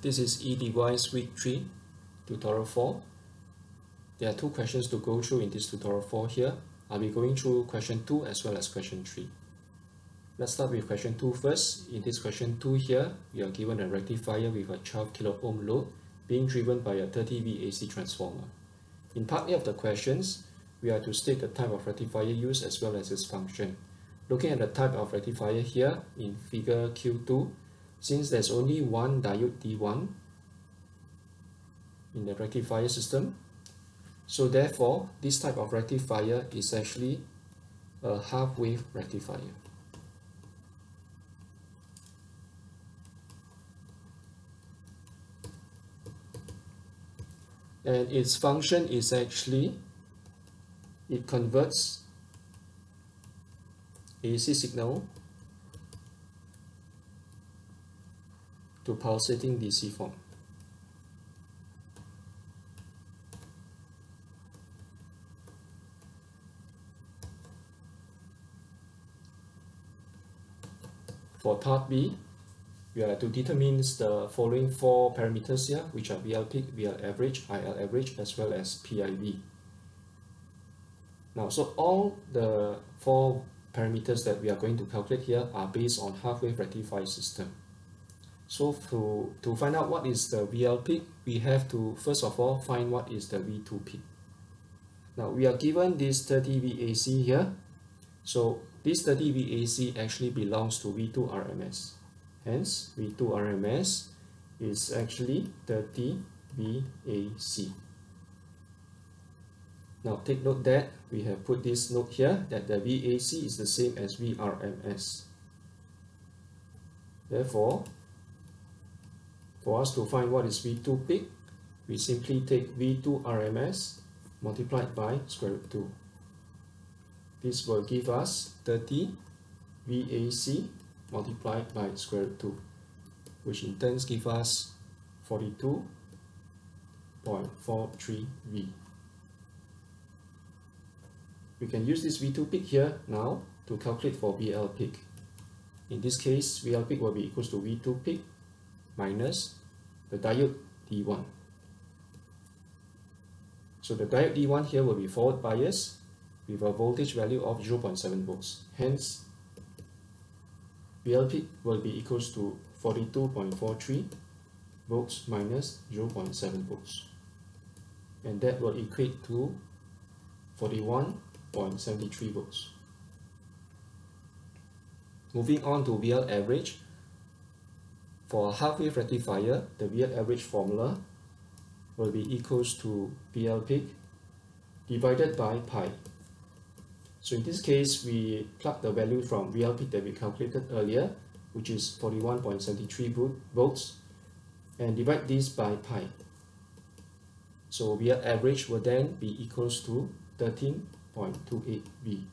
This is eDevice Week 3, Tutorial 4. There are two questions to go through in this Tutorial 4 here. I'll be going through question 2 as well as question 3. Let's start with question 2 first. In this question 2 here, we are given a rectifier with a 12 kilo ohm load being driven by a 30 V AC transformer. In part A of the questions, we are to state the type of rectifier used as well as its function. Looking at the type of rectifier here in figure Q2, since there's only one diode D1 in the rectifier system, so therefore this type of rectifier is actually a half-wave rectifier. And its function is actually it converts AC signal to pulsating DC form. For part B, we are to determine the following four parameters here, which are VL peak, VL average, IL average, as well as PIV. Now, so all the four parameters that we are going to calculate here are based on half-wave rectifier system. So to, to find out what is the VL peak, we have to first of all find what is the V2 peak. Now we are given this 30 VAC here. So this 30 VAC actually belongs to V2 RMS. Hence V2 RMS is actually 30 VAC. Now take note that we have put this note here that the VAC is the same as VRMS. Therefore, for us to find what is V2 peak, we simply take V2 RMS multiplied by square root 2. This will give us 30 VAC multiplied by square root 2, which in turn gives us 42.43 V. We can use this V2 peak here now to calculate for VL peak. In this case, VL peak will be equals to V2 peak minus the diode D1. So the diode D1 here will be forward bias with a voltage value of 0.7 volts. Hence, VLP will be equals to 42.43 volts minus 0.7 volts. And that will equate to 41.73 volts. Moving on to VL average, for a half-wave rectifier, the VL average formula will be equals to VL peak divided by pi. So in this case, we plug the value from VL peak that we calculated earlier, which is 41.73 volts, and divide this by pi. So VL average will then be equals to 13.28 V.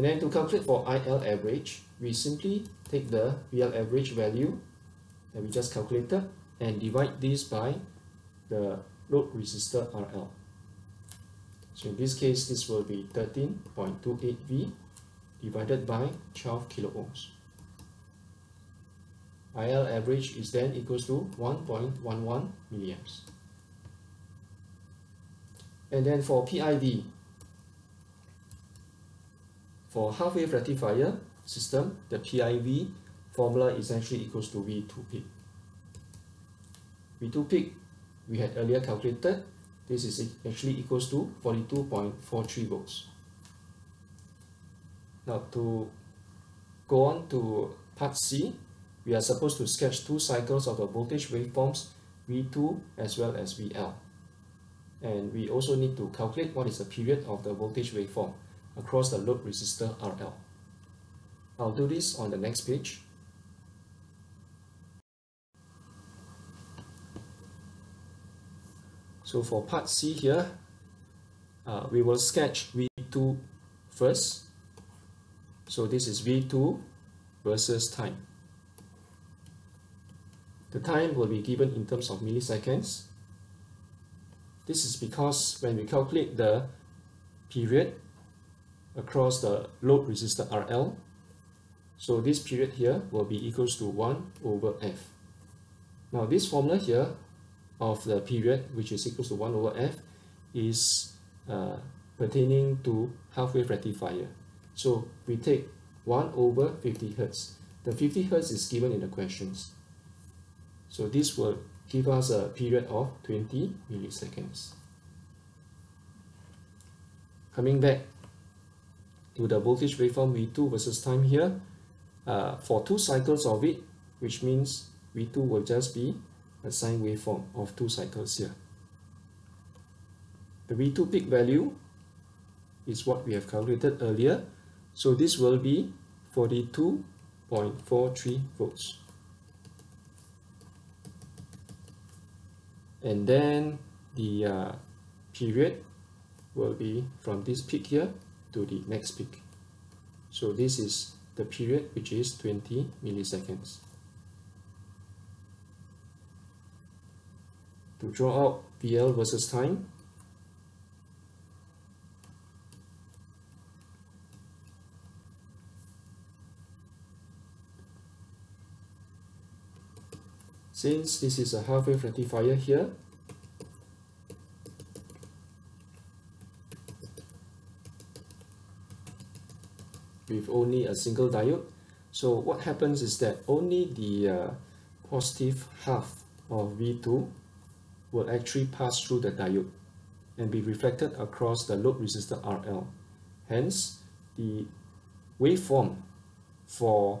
And then to calculate for IL average, we simply take the VL average value that we just calculated and divide this by the load resistor RL. So in this case, this will be 13.28 V divided by 12 kilo ohms. IL average is then equals to 1.11 milliamps. And then for PIV, for half-wave rectifier system, the PIV formula is actually equals to V2 peak. V2 peak we had earlier calculated, this is actually equals to 42.43 volts. Now to go on to part C, we are supposed to sketch two cycles of the voltage waveforms V2 as well as VL. And we also need to calculate what is the period of the voltage waveform across the load resistor RL. I'll do this on the next page. So for part C here, uh, we will sketch V2 first. So this is V2 versus time. The time will be given in terms of milliseconds. This is because when we calculate the period across the load resistor RL, So this period here will be equals to 1 over f. Now this formula here of the period which is equals to 1 over f is uh, pertaining to half-wave rectifier. So we take 1 over 50 hertz. The 50 hertz is given in the questions. So this will give us a period of 20 milliseconds. Coming back to the voltage waveform V2 versus time here, uh, for two cycles of it, which means V2 will just be a sine waveform of two cycles here. The V2 peak value is what we have calculated earlier. So this will be 42.43 volts. And then the uh, period will be from this peak here to the next peak. So this is the period which is 20 milliseconds. To draw out VL versus time, Since this is a half-wave rectifier here, with only a single diode, so what happens is that only the uh, positive half of V2 will actually pass through the diode and be reflected across the load resistor RL. Hence, the waveform for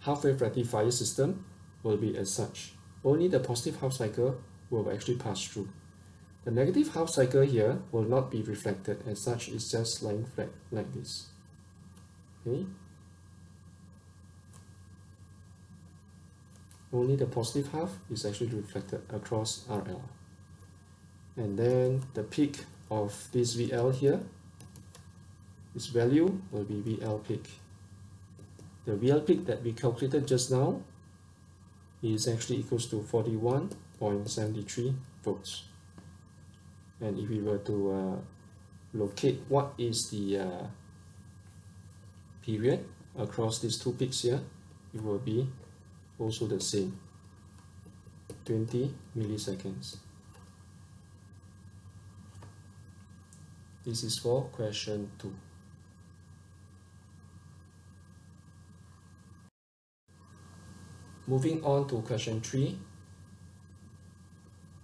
half-wave rectifier system will be as such. Only the positive half cycle will actually pass through. The negative half cycle here will not be reflected as such, it's just lying flat like this. Okay. Only the positive half is actually reflected across RL. And then the peak of this VL here, this value will be VL peak. The VL peak that we calculated just now is actually equals to 41.73 volts. And if we were to uh, locate what is the uh, period across these two peaks here, it will be also the same, 20 milliseconds. This is for question 2. Moving on to question 3.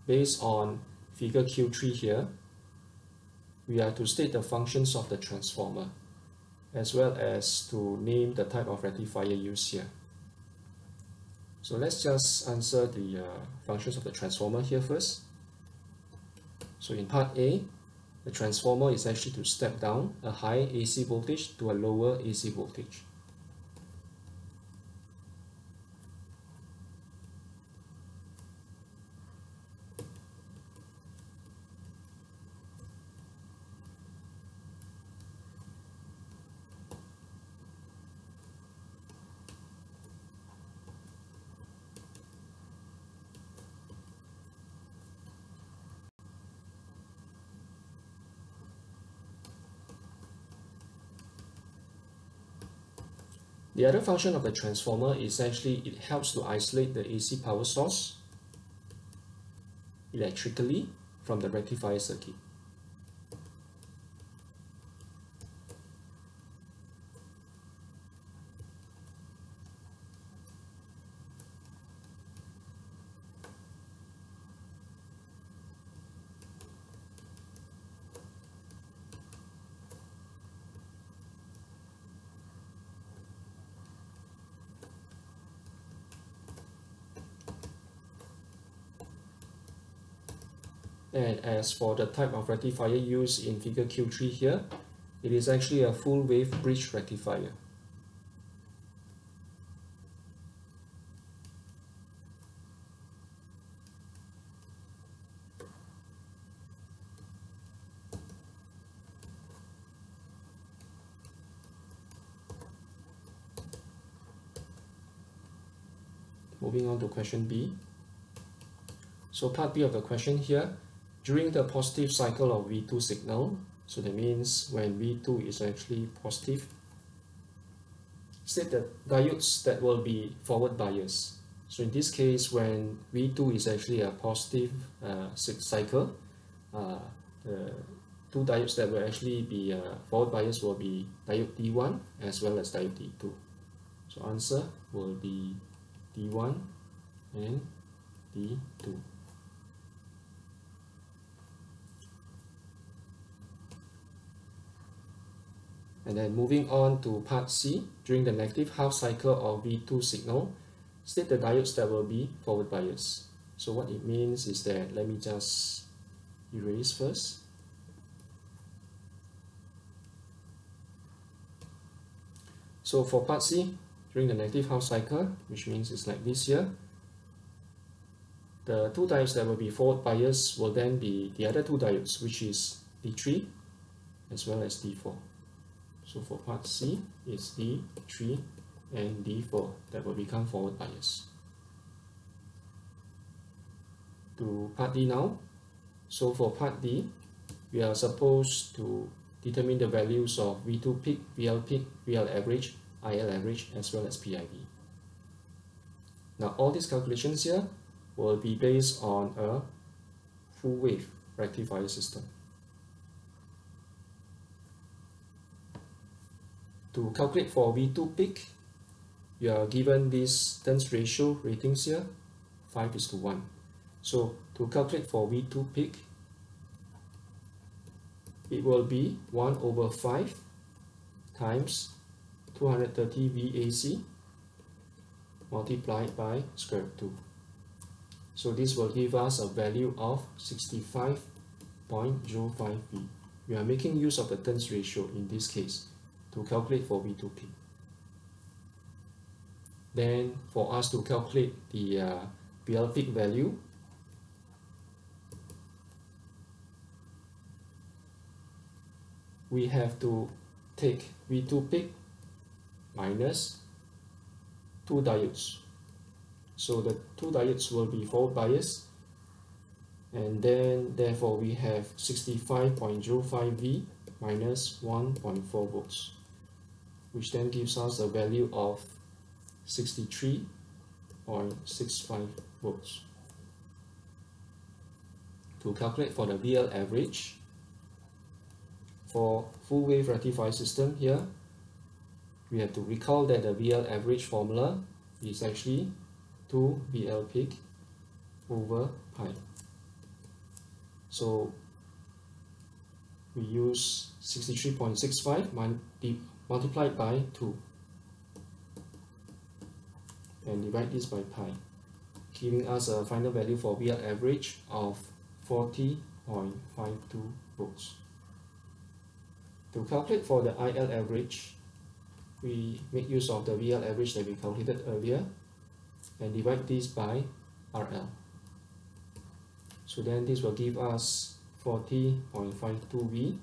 Based on figure Q3 here, we are to state the functions of the transformer as well as to name the type of rectifier used here. So let's just answer the uh, functions of the transformer here first. So in part A, the transformer is actually to step down a high AC voltage to a lower AC voltage. The other function of the transformer is actually it helps to isolate the AC power source electrically from the rectifier circuit. And as for the type of rectifier used in figure Q3 here, it is actually a full wave bridge rectifier. Moving on to question B. So part B of the question here, during the positive cycle of V2 signal, so that means when V2 is actually positive, state the diodes that will be forward bias. So in this case, when V2 is actually a positive uh, cycle, uh, the two diodes that will actually be uh, forward bias will be diode D1 as well as diode D2. So answer will be D1 and D2. And then moving on to part C, during the negative half cycle of V2 signal, state the diodes that will be forward bias. So what it means is that, let me just erase first. So for part C, during the negative half cycle, which means it's like this here, the two diodes that will be forward bias will then be the other two diodes, which is D3 as well as D4. So for part C, it's D3 and D4 that will become forward bias. To part D now. So for part D, we are supposed to determine the values of V2 peak, VL peak, VL average, IL average, as well as PIV. Now all these calculations here will be based on a full wave rectifier system. To calculate for V2 peak, you are given this turns ratio ratings here, 5 is to 1. So to calculate for V2 peak, it will be 1 over 5 times 230 VAC multiplied by square root 2. So this will give us a value of 65.05V. We are making use of the turns ratio in this case to calculate for V2P. Then for us to calculate the uh, value, we have to take V2 peak minus two diodes. So the two diodes will be forward bias and then therefore we have 65.05V minus 1.4 volts which then gives us a value of 63.65 volts. To calculate for the VL average, for full wave rectifier system here, we have to recall that the VL average formula is actually 2 VL peak over pi. So we use 63.65 multiplied by 2 and divide this by pi giving us a final value for VL average of 40.52 volts. To calculate for the IL average, we make use of the VL average that we calculated earlier and divide this by RL. So then this will give us 40.52V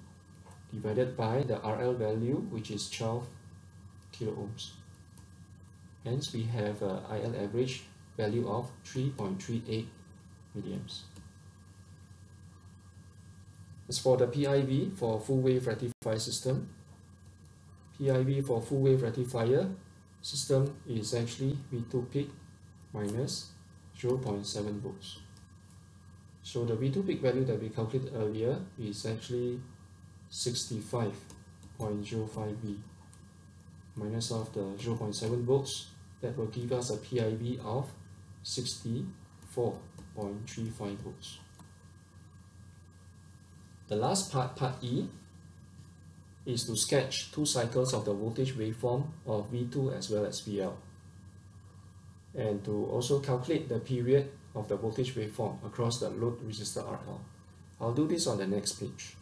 divided by the RL value which is 12 kilo ohms. Hence we have a IL average value of 3.38 milliamps. As for the PIV for full wave rectifier system, PIV for full wave rectifier system is actually V2 peak minus 0.7 volts. So the V2 peak value that we calculated earlier is actually 65.05V minus of the 0.7 volts that will give us a PIV of 64.35 volts. The last part, part E, is to sketch two cycles of the voltage waveform of V2 as well as VL and to also calculate the period of the voltage waveform across the load resistor RL. I'll do this on the next page.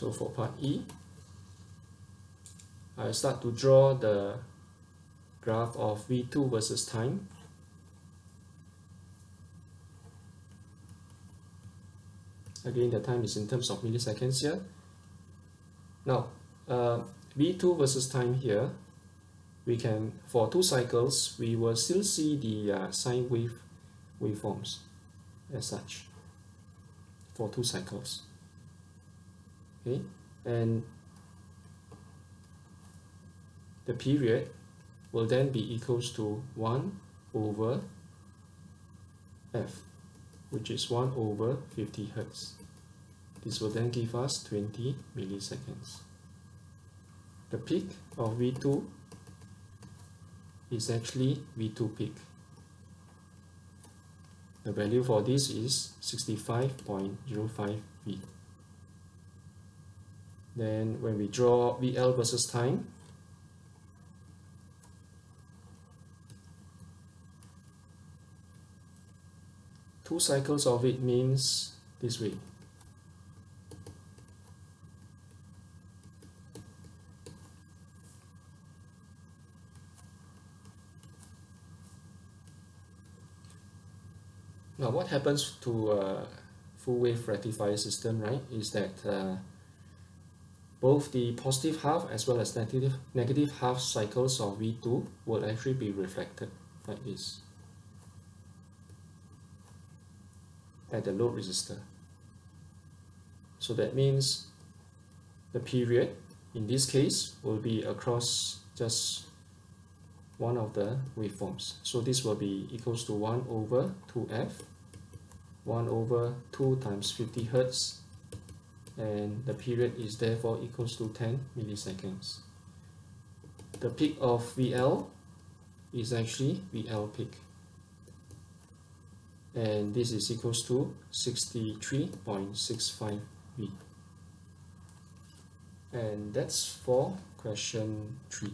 So for part E, I start to draw the graph of V2 versus time. Again, the time is in terms of milliseconds here. Now, uh, V2 versus time here, we can, for two cycles, we will still see the uh, sine wave waveforms as such for two cycles. Okay, and the period will then be equals to 1 over f, which is 1 over 50 hertz. This will then give us 20 milliseconds. The peak of V2 is actually V2 peak. The value for this is 65.05 V. Then when we draw VL versus time, two cycles of it means this way. Now what happens to a full wave rectifier system, right, is that uh, both the positive half as well as negative, negative half cycles of V2 will actually be reflected like this at the load resistor. So that means the period in this case will be across just one of the waveforms. So this will be equals to 1 over 2f 1 over 2 times 50 hertz and the period is therefore equals to 10 milliseconds. The peak of VL is actually VL peak and this is equals to 63.65 V and that's for question 3.